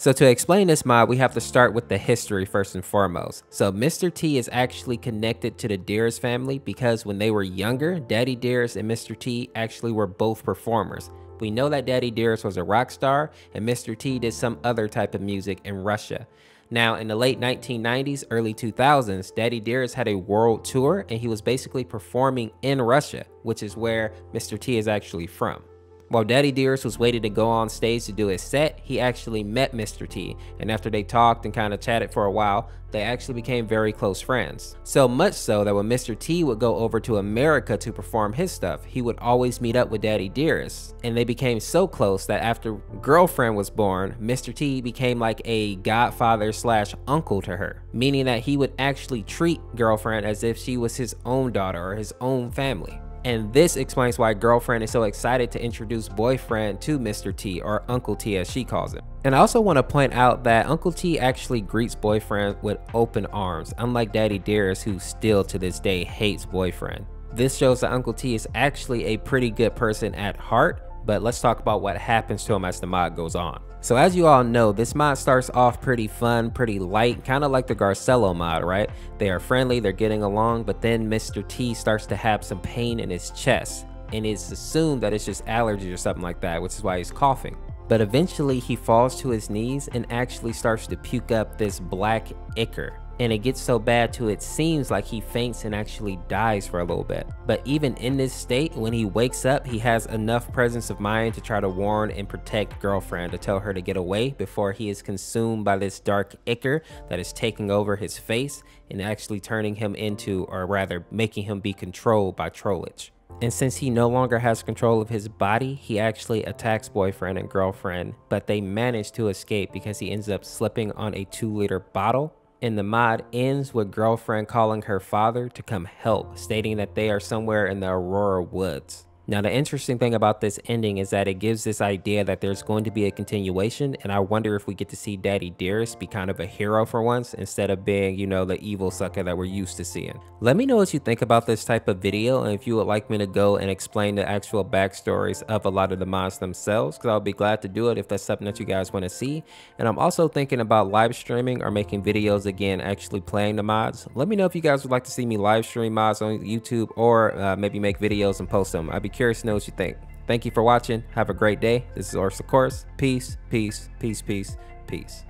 So to explain this mod, we have to start with the history first and foremost. So Mr. T is actually connected to the Dearest family because when they were younger, Daddy Dearest and Mr. T actually were both performers. We know that Daddy Dearest was a rock star and Mr. T did some other type of music in Russia. Now, in the late 1990s, early 2000s, Daddy Dearest had a world tour and he was basically performing in Russia, which is where Mr. T is actually from. While Daddy Dearest was waiting to go on stage to do his set, he actually met Mr. T, and after they talked and kind of chatted for a while, they actually became very close friends. So much so that when Mr. T would go over to America to perform his stuff, he would always meet up with Daddy Dearest. And they became so close that after Girlfriend was born, Mr. T became like a godfather slash uncle to her, meaning that he would actually treat Girlfriend as if she was his own daughter or his own family. And this explains why girlfriend is so excited to introduce boyfriend to Mr. T or Uncle T as she calls him. And I also want to point out that Uncle T actually greets boyfriend with open arms, unlike Daddy Dearest who still to this day hates boyfriend. This shows that Uncle T is actually a pretty good person at heart but let's talk about what happens to him as the mod goes on. So as you all know, this mod starts off pretty fun, pretty light, kind of like the Garcello mod, right? They are friendly, they're getting along, but then Mr. T starts to have some pain in his chest, and it's assumed that it's just allergies or something like that, which is why he's coughing. But eventually he falls to his knees and actually starts to puke up this black ichor and it gets so bad to it seems like he faints and actually dies for a little bit. But even in this state, when he wakes up, he has enough presence of mind to try to warn and protect girlfriend to tell her to get away before he is consumed by this dark ichor that is taking over his face and actually turning him into, or rather making him be controlled by Trollge. And since he no longer has control of his body, he actually attacks boyfriend and girlfriend, but they manage to escape because he ends up slipping on a two liter bottle and the mod ends with girlfriend calling her father to come help, stating that they are somewhere in the Aurora woods. Now, the interesting thing about this ending is that it gives this idea that there's going to be a continuation, and I wonder if we get to see Daddy Dearest be kind of a hero for once instead of being, you know, the evil sucker that we're used to seeing. Let me know what you think about this type of video, and if you would like me to go and explain the actual backstories of a lot of the mods themselves, because I'll be glad to do it if that's something that you guys want to see. And I'm also thinking about live streaming or making videos again, actually playing the mods. Let me know if you guys would like to see me live stream mods on YouTube or uh, maybe make videos and post them. I'd be curious to know what you think. Thank you for watching. Have a great day. This is Orseofkorse. Peace, peace, peace, peace, peace.